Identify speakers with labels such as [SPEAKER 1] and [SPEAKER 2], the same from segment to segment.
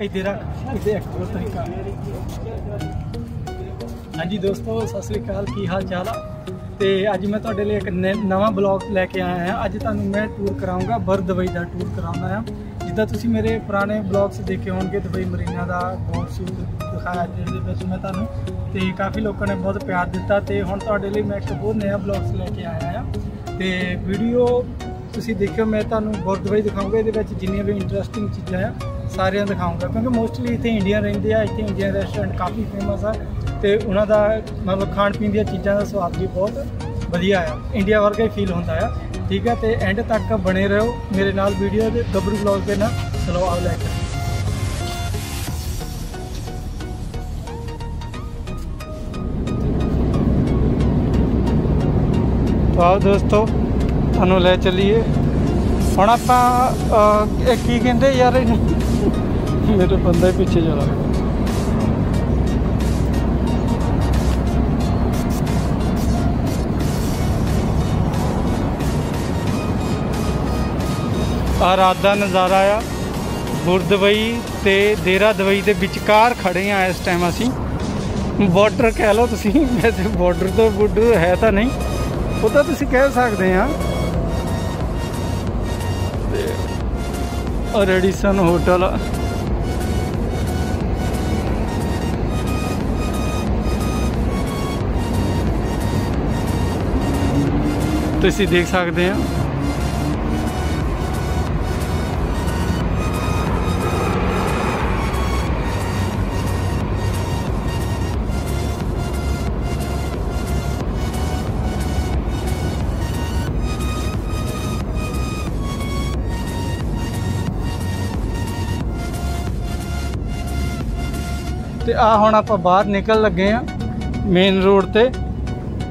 [SPEAKER 1] ਇੱਥੇ ਰੱਖ, ਇੱਥੇ ਇੱਕ ਹੋਰ ਤਰੀਕਾ। ਹਾਂਜੀ ਦੋਸਤੋ, ਸਤਿ ਸ੍ਰੀ ਅਕਾਲ, ਕੀ ਹਾਲ ਚਾਲ ਆ? ਤੇ ਅੱਜ ਮੈਂ ਤੁਹਾਡੇ ਲਈ ਇੱਕ ਨਵਾਂ ਬਲੌਗ ਲੈ ਕੇ ਆਇਆ ਹਾਂ। ਅੱਜ ਤੁਹਾਨੂੰ ਮੈਂ ਟੂਰ ਕਰਾਉਂਗਾ ਬਰ ਦੁਬਈ ਦਾ ਟੂਰ ਕਰਾਉਣਾ ਆ ਜਿੱਦਾਂ ਤੁਸੀਂ ਮੇਰੇ ਪੁਰਾਣੇ ਬਲੌਗਸ ਦੇਖੇ ਹੋਣਗੇ, ਦੁਬਈ ਮਰੀਨਾ ਦਾ ਬੋਟ ਸ਼ੂਟ ਦਿਖਾਇਆ ਜਿਹਦੇ ਵਿੱਚ ਮੈਂ ਤੁਹਾਨੂੰ। ਤੇ ਕਾਫੀ ਲੋਕਾਂ ਨੇ ਬਹੁਤ ਪਿਆਰ ਦਿੱਤਾ ਤੇ ਹੁਣ ਤੁਹਾਡੇ ਲਈ ਮੈਂ ਇੱਕ ਹੋਰ ਨਵਾਂ ਬਲੌਗਸ ਲੈ ਕੇ ਆਇਆ ਹਾਂ। ਤੇ ਵੀਡੀਓ ਤੁਸੀਂ ਦੇਖਿਓ, ਮੈਂ ਤੁਹਾਨੂੰ ਬਹੁਤ ਦੁਬਈ ਦਿਖਾਉਂਗਾ ਇਹਦੇ ਵਿੱਚ ਜਿੰਨੀਆਂ ਵੀ ਇੰਟਰਸਟਿੰਗ ਚੀਜ਼ਾਂ ਆ ਸਾਰਿਆਂ ਦਿਖਾਉਂਗਾ, ਕਿਉਂਕਿ ਮੋਸਟਲੀ ਇੱਥੇ ਇੰਡੀਅਨ ਰਹਿੰਦੇ ਆ, ਇੱਥੇ ਇੰਡੀਅਨ ਰੈਸਟੋਰੈਂਟ ਕਾਫੀ ਫੇਮਸ ਆ ਤੇ ਉਹਨਾਂ ਦਾ ਮਤਲਬ ਖਾਣ ਪੀਣ ਦੀਆਂ ਚੀਜ਼ਾਂ ਦਾ ਸਵਾਦ ਵੀ ਬਹੁਤ ਵਧੀਆ ਆ। ਇੰਡੀਆ ਵਰਗਾ ਹੀ ਫੀਲ ਹੁੰਦਾ ਆ। ਠੀਕ ਹੈ ਤੇ ਐਂਡ ਤੱਕ ਬਣੇ ਰਹੋ ਮੇਰੇ ਨਾਲ ਵੀਡੀਓ ਦੇ ਗੱਭਰੂ ਵਲੌਗ ਦੇ ਨਾਲ। ਚਲੋ, ਆਓ ਲੈ ਕੇ। ਆਓ ਦੋਸਤੋ, ਤੁਹਾਨੂੰ ਲੈ ਚੱਲੀਏ। ਹੁਣ ਆਪਾਂ ਇਹ ਕੀ ਕਹਿੰਦੇ ਯਾਰ ਇਹਨੂੰ ਬੰਦਾ ਹੀ ਪਿੱਛੇ ਚਲਾ ਗਿਆ ਆ ਰਾਤ ਦਾ ਨਜ਼ਾਰਾ ਆ। ਬੁਰਦਵਈ ਤੇ ਦੇਰਾ ਦਵਈ ਦੇ ਵਿਚਕਾਰ ਖੜੇ ਆ ਇਸ ਟਾਈਮ ਅਸੀਂ। ਬਾਰਡਰ ਕਹਿ ਲਓ ਤੁਸੀਂ ਵੈਸੇ ਬਾਰਡਰ ਤੋਂ ਬਾਰਡਰ ਹੈ ਤਾਂ ਨਹੀਂ। ਉਹ ਤਾਂ ਤੁਸੀਂ ਕਹਿ ਸਕਦੇ ਆ। ਰੈਡੀਸਨ ਹੋਟਲ ਤੁਸੀਂ ਦੇਖ ਸਕਦੇ ਆ ਤੇ ਆ ਹੁਣ ਆਪਾਂ ਬਾਹਰ ਨਿਕਲ ਲੱਗੇ ਆ ਮੇਨ ਰੋਡ ਤੇ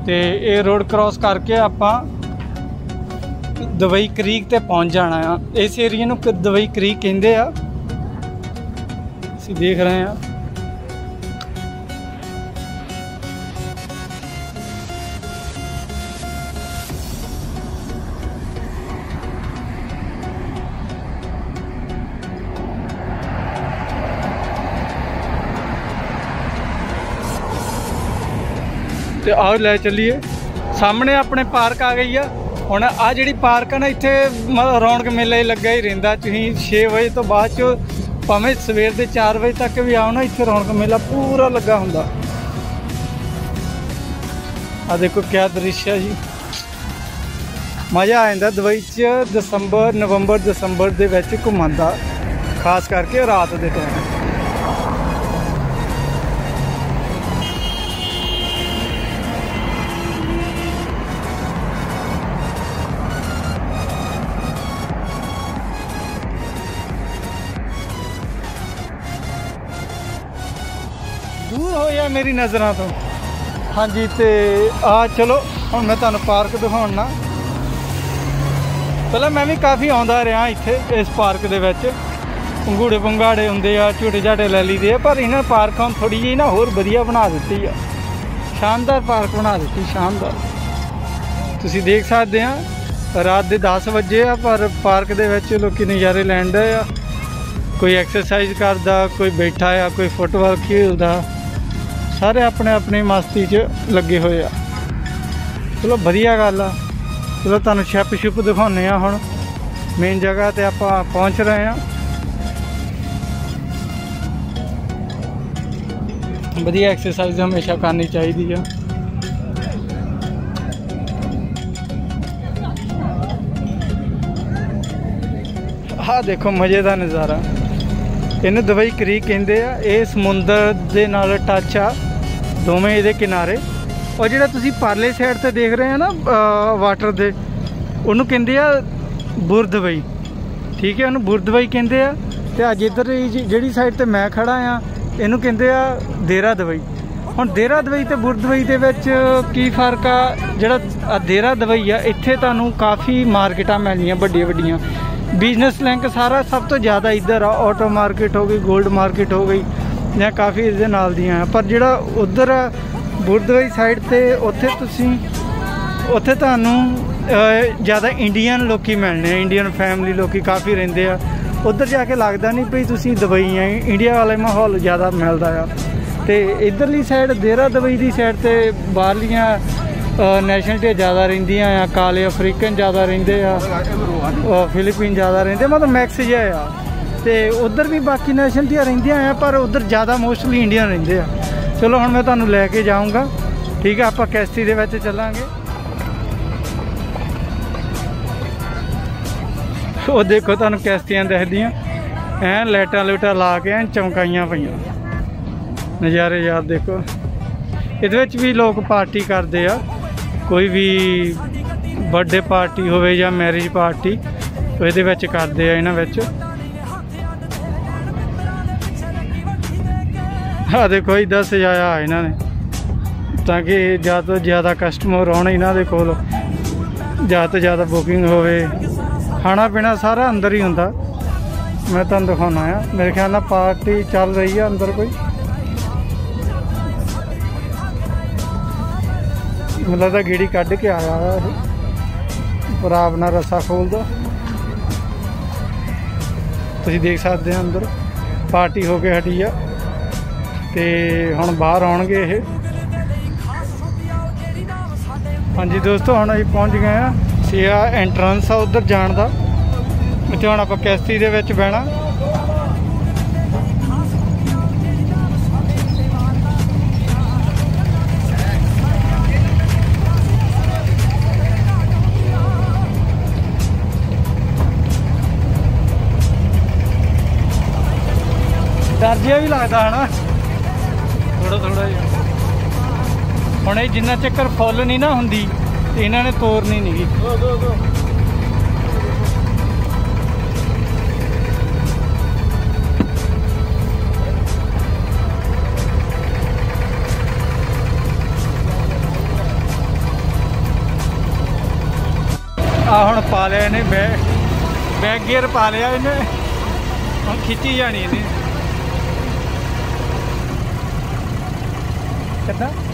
[SPEAKER 1] ਤੇ ਇਹ ਰੋਡ ਕ੍ਰਾਸ ਕਰਕੇ ਆਪਾਂ ਦਵਈ ਕ੍ਰੀਕ ਤੇ ਪਹੁੰਚ ਜਾਣਾ ਆ। ਇਸ ਏਰੀਆ ਨੂੰ ਕ- ਦਵਈ ਕ੍ਰੀਕ ਕਹਿੰਦੇ ਆ। ਅਸੀਂ ਦੇਖ ਰਹੇ ਆ। ਤੇ ਆਓ ਲੈ ਚੱਲੀਏ। ਸਾਹਮਣੇ ਆਪਣੇ ਪਾਰਕ ਆ ਗਈ ਆ। ਹੁਣ ਆ ਜਿਹੜੀ ਪਾਰਕ ਆ ਨਾ, ਇੱਥੇ ਮ- ਰੌਣਕ ਮੇਲਾ ਹੀ ਲੱਗਾ ਹੀ ਰਹਿੰਦਾ। ਤੁਸੀਂ 6 ਵਜੇ ਤੋਂ ਬਾਅਦ ਚ ਭਾਵੇਂ ਸਵੇਰ ਦੇ 4 ਵਜੇ ਤੱਕ ਵੀ ਆਓ ਨਾ, ਇੱਥੇ ਰੌਣਕ ਮੇਲਾ ਪੂਰਾ ਲੱਗਾ ਹੁੰਦਾ। ਆ ਦੇਖੋ ਕਿਆ ਦ੍ਰਿਸ਼ ਹੈ ਜੀ। ਮਜ਼ਾ ਆ ਜਾਂਦਾ ਦੁਬਈ ਚ ਦਸੰਬਰ, ਨਵੰਬਰ, ਦਸੰਬਰ ਦੇ ਵਿੱਚ ਘੁੰਮਣ ਦਾ, ਖਾਸ ਕਰਕੇ ਰਾਤ ਦੇ ਟਾਈਮ ਮੇਰੀ ਨਜ਼ਰਾਂ ਤੋਂ? ਹਾਂਜੀ, ਤੇ ਆ ਚਲੋ, ਹੁਣ ਮੈਂ ਤੁਹਾਨੂੰ ਪਾਰਕ ਦਿਖਾਉਣਾ। ਪਹਿਲਾਂ ਮੈਂ ਵੀ ਕਾਫੀ ਆਉਂਦਾ ਰਿਹਾ ਇੱਥੇ, ਇਸ ਪਾਰਕ ਦੇ ਵਿੱਚ। ਪੰਗੂੜੇ ਪੰਗਾੜੇ ਹੁੰਦੇ ਆ, ਝੂਟੇ ਝਾਟੇ ਲੈ ਲਈਦੇ ਆ, ਪਰ ਇਹਨਾਂ ਪਾਰਕਾਂ ਹੁਣ ਥੋੜੀ ਜਿਹੀ ਨਾ ਹੋਰ ਵਧੀਆ ਬਣਾ ਦਿੱਤੀ ਆ। ਸ਼ਾਨਦਾਰ ਪਾਰਕ ਬਣਾ ਦਿੱਤੀ, ਸ਼ਾਨਦਾਰ। ਤੁਸੀਂ ਦੇਖ ਸਕਦੇ ਆ, ਰਾਤ ਦੇ 10 ਵਜੇ ਆ, ਪਰ ਪਾਰਕ ਦੇ ਵਿੱਚ ਲੋਕੀ ਨਜ਼ਾਰੇ ਲੈਣ ਡਏ ਆ। ਕੋਈ ਐਕਸਰਸਾਈਜ਼ ਕਰਦਾ, ਕੋਈ ਬੈਠਾ ਆ, ਕੋਈ ਫੁੱਟਬਾਲ ਖੇਡਦਾ ਸਾਰੇ ਆਪਣੇ ਆਪਣੀ ਮਸਤੀ 'ਚ ਲੱਗੇ ਹੋਏ ਆ। ਚਲੋ ਵਧੀਆ ਗੱਲ ਆ। ਚਲੋ ਤੁਹਾਨੂੰ ਛੱਪ ਛੁੱਪ ਦਿਖਾਉਂਦੇ ਆ ਹੁਣ। ਮੇਨ ਜਗ੍ਹਾ ਤੇ ਆਪਾਂ ਪਹੁੰਚ ਰਹੇ ਆ। ਵਧੀਆ ਐਕਸਰਸਾਈਜ਼ ਹਮੇਸ਼ਾ ਕਰਨੀ ਚਾਹੀਦੀ ਆ। ਆਹ ਦੇਖੋ ਮਜ਼ੇ ਦਾ ਨਜ਼ਾਰਾ। ਇਹਨੂੰ ਦਵਾਈ ਕਰੀ ਕਹਿੰਦੇ ਆ। ਇਹ ਸਮੁੰਦਰ ਦੇ ਨਾਲ ਟੱਚ ਆ। ਦੋਵੇਂ ਇਹਦੇ ਕਿਨਾਰੇ। ਔਰ ਜਿਹੜਾ ਤੁਸੀਂ ਪਰਲੇ ਸਾਈਡ ਤੇ ਦੇਖ ਰਹੇ ਆ ਨਾ ਵਾਟਰ ਦੇ, ਉਹਨੂੰ ਕਹਿੰਦੇ ਆ ਬੁਰਦਵਈ। ਠੀਕ ਹੈ, ਉਹਨੂੰ ਬੁਰਦਵਈ ਕਹਿੰਦੇ ਆ। ਤੇ ਅੱਜ ਇੱਧਰ ਜਿਹੜੀ ਸਾਈਡ ਤੇ ਮੈਂ ਖੜਾ ਆ, ਇਹਨੂੰ ਕਹਿੰਦੇ ਆ ਦੇਰਾ ਦਵਈ ਹੁਣ ਦੇਰਾ ਦਵਈ ਤੇ ਬੁਰਦਵਈ ਦੇ ਵਿੱਚ ਕੀ ਫ਼ਰਕ ਆ? ਜਿਹੜਾ ਆਹ ਦੇਰਾ ਦਵਈ ਆ, ਇੱਥੇ ਤੁਹਾਨੂੰ ਕਾਫੀ ਮਾਰਕੀਟਾਂ ਮਿਲਣੀਆਂ ਵੱਡੀਆਂ ਵੱਡੀਆਂ ਬਿਜ਼ਨਸ ਲਿੰਕ ਸਾਰਾ ਸਭ ਤੋਂ ਜ਼ਿਆਦਾ ਇੱਧਰ ਆ ਆਟੋ ਮਾਰਕੀਟ ਹੋ ਗਈ 골ਡ ਮਾਰਕੀਟ ਹੋ ਗਈ। ਜਾਂ ਕਾਫੀ ਇਹਦੇ ਨਾਲ ਦੀਆਂ ਆ। ਪਰ ਜਿਹੜਾ ਉਧਰ ਬੁਰਦਵਈ ਸਾਈਡ ਤੇ ਉੱਥੇ ਤੁਸੀਂ, ਉੱਥੇ ਤੁਹਾਨੂੰ ਜ਼ਿਆਦਾ ਇੰਡੀਅਨ ਲੋਕੀ ਮਿਲਣੇ ਇੰਡੀਅਨ ਫੈਮਿਲੀ ਲੋਕੀ ਕਾਫੀ ਰਹਿੰਦੇ ਆ। ਉੱਧਰ ਜਾ ਕੇ ਲੱਗਦਾ ਨਹੀਂ ਵੀ ਤੁਸੀਂ ਦੁਬਈ ਆ ਇੰਡੀਆ ਵਾਲੇ ਮਾਹੌਲ ਜ਼ਿਆਦਾ ਮਿਲਦਾ ਆ। ਤੇ ਇਧਰਲੀ ਸਾਈਡ ਦੇਰਾ ਦੁਬਈ ਦੀ ਸਾਈਡ ਤੇ ਬਾਹਰਲੀਆਂ ਨੈਸ਼ਨਲਟੀ ਜ਼ਿਆਦਾ ਰਹਿੰਦੀਆਂ ਆ, ਕਾਲੇ ਅਫਰੀਕਨ ਜ਼ਿਆਦਾ ਰਹਿੰਦੇ ਆ ਫਿਲੀਪੀਨ ਜ਼ਿਆਦਾ ਰਹਿੰਦੇ ਮਤਲਬ ਮੈਕਸ ਜਿਹਾ ਆ। ਤੇ ਉਧਰ ਵੀ ਬਾਕੀ ਨੈਸ਼ਨਲਟੀਆਂ ਰਹਿੰਦੀਆਂ ਆ, ਪਰ ਉਧਰ ਜ਼ਿਆਦਾ ਮੋਸਟਲੀ ਇੰਡੀਅਨ ਰਹਿੰਦੇ ਆ। ਚਲੋ ਹੁਣ ਮੈਂ ਤੁਹਾਨੂੰ ਲੈ ਕੇ ਜਾਊਂਗਾ। ਠੀਕ ਆ, ਆਪਾਂ ਕੈਸਤੀ ਦੇ ਵਿੱਚ ਚੱਲਾਂਗੇ। ਉਹ ਦੇਖੋ ਤੁਹਾਨੂੰ ਕੈਸਤੀਆਂ ਦਿਖਦੀਆਂ। ਐ ਲਾਈਟਾਂ ਲੂਟਾਂ ਲਾ ਕੇ ਐ ਚਮਕਾਈਆਂ ਪਈਆਂ। ਨਜ਼ਾਰੇ ਯਾਰ ਦੇਖੋ। ਇਹਦੇ ਵਿੱਚ ਵੀ ਲੋਕ ਪਾਰਟੀ ਕਰਦੇ ਆ। ਕੋਈ ਵੀ ਬਰਥਡੇ ਪਾਰਟੀ ਹੋਵੇ ਜਾਂ ਮੈਰਿਜ ਪਾਰਟੀ ਇਹਦੇ ਵਿੱਚ ਕਰਦੇ ਆ ਇਹਨਾਂ ਵਿੱਚ। ਆ ਦੇਖੋ ਇਹਦਾ ਸਜਾਇਆ ਇਹਨਾਂ ਨੇ। ਤਾਂ ਕਿ ਜ਼ਿਆਦਾ ਤੋਂ ਜ਼ਿਆਦਾ ਕਸਟਮਰ ਆਉਣ ਇਹਨਾਂ ਦੇ ਕੋਲ ਜ਼ਿਆਦਾ ਤੋਂ ਜ਼ਿਆਦਾ ਬੁਕਿੰਗ ਹੋਵੇ। ਖਾਣਾ ਪੀਣਾ ਸਾਰਾ ਅੰਦਰ ਹੀ ਹੁੰਦਾ। ਮੈਂ ਤੁਹਾਨੂੰ ਦਿਖਾਉਣਾ ਆ। ਮੇਰੇ ਖਿਆਲ ਨਾਲ ਪਾਰਟੀ ਚੱਲ ਰਹੀ ਆ ਅੰਦਰ ਕੋਈ। ਮਤਲਬ ਤਾਂ ਗੇੜੀ ਕੱਢ ਕੇ ਆਇਆ ਆ ਇਹ। ਪਰ ਆਪਣਾ ਰਸਾ ਖੋਲਦਾ। ਤੁਸੀਂ ਦੇਖ ਸਕਦੇ ਹੋ ਅੰਦਰ। ਪਾਰਟੀ ਹੋ ਕੇ ਹਟੀ ਆ। ਤੇ ਹੁਣ ਬਾਹਰ ਆਉਣਗੇ ਇਹ। ਹਾਂਜੀ ਦੋਸਤੋ, ਹੁਣ ਅਸੀਂ ਪਹੁੰਚ ਗਏ ਆ ਸਿਆ ਐਂਟਰੈਂਸ ਆ ਉਧਰ ਜਾਣ ਦਾ। ਇੱਥੇ ਹੁਣ ਆਪਾਂ ਕੈਸਤੀ ਦੇ ਵਿੱਚ ਬਹਿਣਾ। ਡਰ ਜਿਹਾ ਵੀ ਲੱਗਦਾ ਹਨਾ। ਥੋੜਾ ਥੋੜਾ ਜਿਹਾ। ਹੁਣ ਇਹ ਜਿੰਨਾ ਚੱਕਰ ਫੁੱਲ ਨਹੀਂ ਨਾ ਹੁੰਦੀ, ਤੇ ਇਹਨਾਂ ਨੇ ਤੋੜਨੀ ਨਹੀਂਗੀ ਆ ਹੁਣ ਪਾ ਲਿਆ ਇਹਨੇ ਬੈਗ ਬੈਗ ਗੇਅਰ ਪਾ ਲਿਆ ਇਹਨੇ। ਹੁਣ ਖਿੱਚੀ ਜਾਣੀ ਇਹਨੇ। ਕਿੱਦਾਂ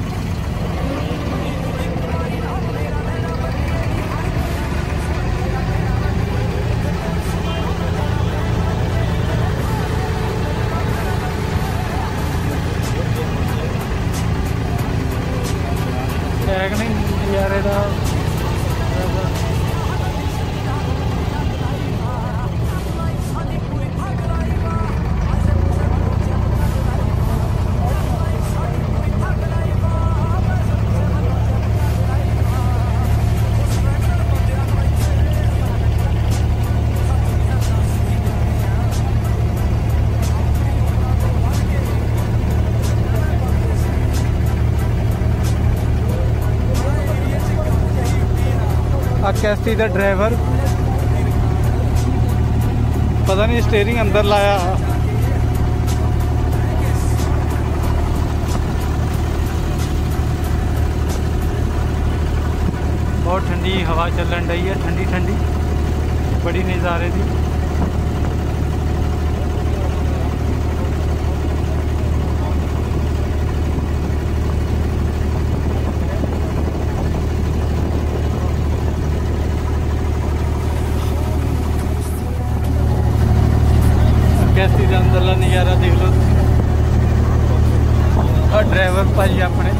[SPEAKER 1] ਆ ਕੈਸਟੀ ਦਾ ਡਰਾਈਵਰ ਪਤਾ ਨਹੀਂ ਸਟੀਅਰਿੰਗ ਅੰਦਰ ਲਾਇਆ ਬਹੁਤ ਠੰਡੀ ਹਵਾ ਚੱਲਣ ਰਹੀ ਹੈ ਠੰਡੀ ਠੰਡੀ ਬੜੀ ਨਜ਼ਾਰੇ ਦੀ ਕੈਸੀ ਦੇ ਅੰਦਰਲਾ ਨਜ਼ਾਰਾ ਦੇਖ ਲਓ ਤੁਸੀਂ ਆ ਭਾਜੀ ਆਪਣੇ।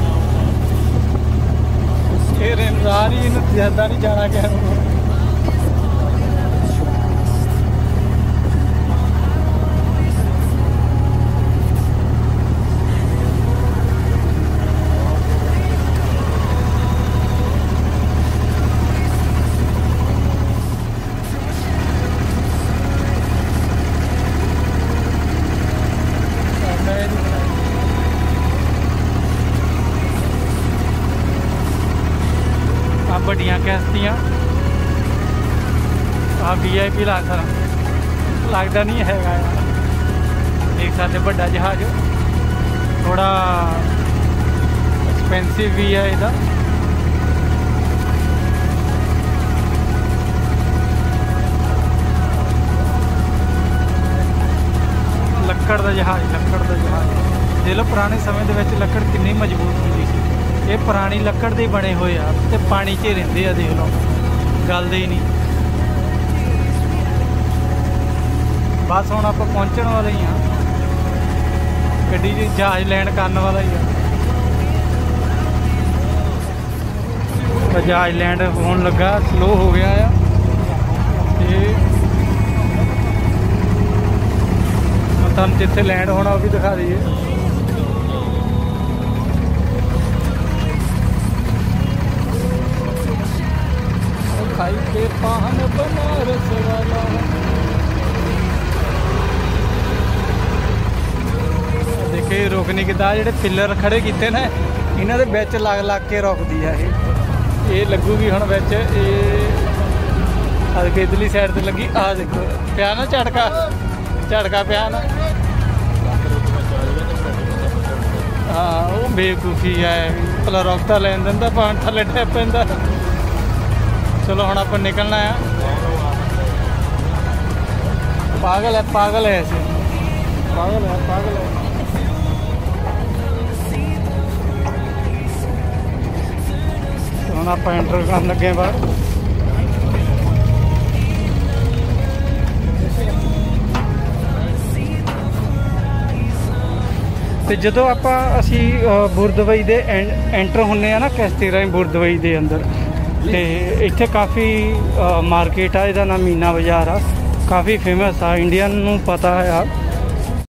[SPEAKER 1] ਇਹ ਰਮਜ਼ਾਨ ਹੀ ਇਹਨੂੰ ਜ਼ਿਆਦਾ ਨਹੀਂ ਜਾਣਾ ਗਿਆ ਵੱਡੀਆਂ ਕਿਸ਼ਤੀਆਂ ਆ ਵੀਆਈਪੀ ਲੱਗਦਾ ਲੱਗਦਾ ਨਹੀਂ ਹੈਗਾ ਯਾਰ। ਦੇਖ ਸਕਦੇ ਵੱਡਾ ਜਹਾਜ਼। ਥੋੜਾ ਐਕਸਪੈਂਸਿਵ ਵੀ ਹੈ ਇਹਦਾ। ਲੱਕੜ ਦਾ ਜਹਾਜ਼, ਲੱਕੜ ਦਾ ਜਹਾਜ਼। ਦੇਖ ਲਓ, ਪੁਰਾਣੇ ਸਮੇਂ ਦੇ ਵਿੱਚ ਲੱਕੜ ਕਿੰਨੀ ਮਜ਼ਬੂਤ ਹੁੰਦੀ ਸੀ। ਇਹ ਪੁਰਾਣੀ ਲੱਕੜ ਦੇ ਬਣੇ ਹੋਏ ਆ ਤੇ ਪਾਣੀ 'ਚ ਰਹਿੰਦੇ ਆ, ਦੇਖ ਲਓ। ਗਲਦੇ ਹੀ ਨਹੀਂ। ਬਸ ਹੁਣ ਆਪਾਂ ਪਹੁੰਚਣ ਵਾਲੇ ਹੀ ਆ। ਗੱਡੀ 'ਚ ਜਹਾਜ਼ ਲੈਂਡ ਕਰਨ ਵਾਲਾ ਹੀ ਆ। ਤਾਂ ਜਹਾਜ਼ ਲੈਂਡ ਹੋਣ ਲੱਗਾ ਸਲੋ ਹੋ ਗਿਆ ਆ। ਤੇ ਤੁਹਾਨੂੰ ਜਿੱਥੇ ਲੈਂਡ ਹੋਣਾ ਉਹ ਵੀ ਦਿਖਾ ਦਈਏ। ਖਾਈ ਕੇ ਪਾਹਨ ਬਨਾਰਸ ਵਾਲਾ। ਦੇਖੇ ਰੁਕ ਕਿਦਾ ਜਿਹੜੇ ਪਿੱਲਰ ਖੜੇ ਕੀਤੇ ਨੇ, ਇਹਨਾਂ ਦੇ ਵਿੱਚ ਲੱਗ ਲੱਗ ਕੇ ਰੁਕਦੀ ਆ ਇਹ। ਇਹ ਲੱਗੂਗੀ ਹੁਣ ਵਿੱਚ, ਇਹ ਆ ਇਧਰਲੀ ਸਾਈਡ ਤੇ ਲੱਗੀ ਆ ਦੇਖੋ, ਪਿਆ ਨਾ ਝਟਕਾ? ਝਟਕਾ ਪਿਆ ਨਾ? ਹਾਂ, ਉਹ ਬੇਕੂਫੀ ਆ ਭਲਾ ਰੁਕਤਾ ਲੈਣ ਦਿੰਦਾ ਪਾਣ ਥੱਲੇ ਟੈ ਪੈਂਦਾ। ਚਲੋ ਹੁਣ ਆਪਾਂ ਨਿਕਲਣਾ ਆ। ਪਾਗਲ ਹੈ ਪਾਗਲ ਹੈ ਐਸੇ ਪਾਗਲ ਹੈ ਪਾਗਲ ਹੈ ਹੁਣ ਆਪਾਂ ਐਂਟਰ ਕਰਨ ਲੱਗੇ ਬਾਹਰ। ਤੇ ਜਦੋਂ ਆਪਾਂ ਅਸੀਂ ਬੁਰਦਵਈ ਦੇ ਐਂਟਰ ਹੁੰਨੇ ਆ ਨਾ ਕਿਸ਼ਤੀ ਰਾਹੀਂ ਬੁਰਦਵਈ ਦੇ ਅੰਦਰ ਤੇ ਇੱਥੇ ਕਾਫੀ ਮਾਰਕੀਟ ਆ, ਇਹਦਾ ਨਾਮ ਮੀਨਾ ਬਾਜ਼ਾਰ ਆ। ਕਾਫੀ ਫੇਮਸ ਆ ਇੰਡੀਅਨ ਨੂੰ ਪਤਾ ਆ।